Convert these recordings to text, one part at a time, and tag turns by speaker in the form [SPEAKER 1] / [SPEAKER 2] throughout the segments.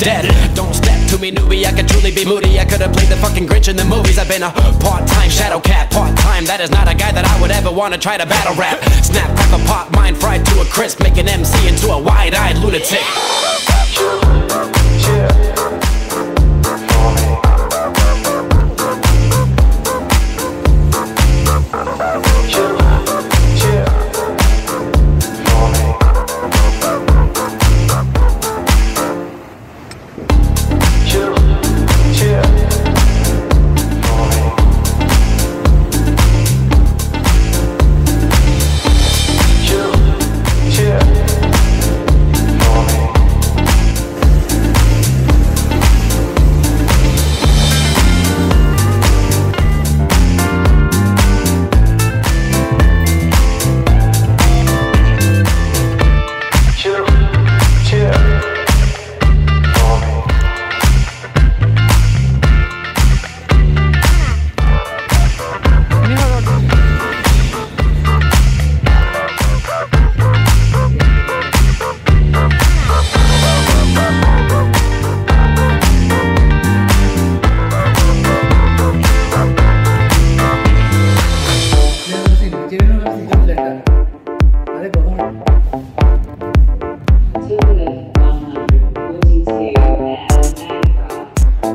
[SPEAKER 1] dead. Don't step to me, newbie. I could truly be moody. I could have played the fucking Grinch in the movies. I've been a part-time shadow cat, part-time. That is not a guy that I would ever want to try to battle rap. Snap, crack a pot, mind fried to a crisp, make an MC into a wide-eyed lunatic.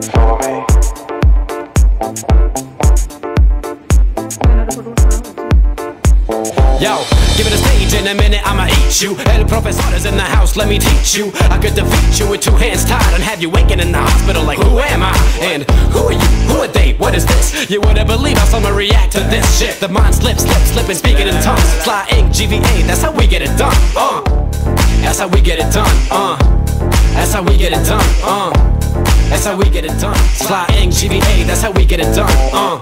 [SPEAKER 1] Yo, give it a stage in a minute, I'ma eat you. El is in the house, let me teach you. I could defeat you with two hands tied and have you waking in the hospital like, who am I? And who are you? Who are they? What is this? You wouldn't believe how someone react to this shit. The mind slips, slips, slipping, speaking in tongues. Fly ink, GVA, that's how we get it done. Uh, that's how we get it done. Uh, that's how we get it done. Uh, that's how we get it done. Fly ink, GVA, that's how we get it done. Uh.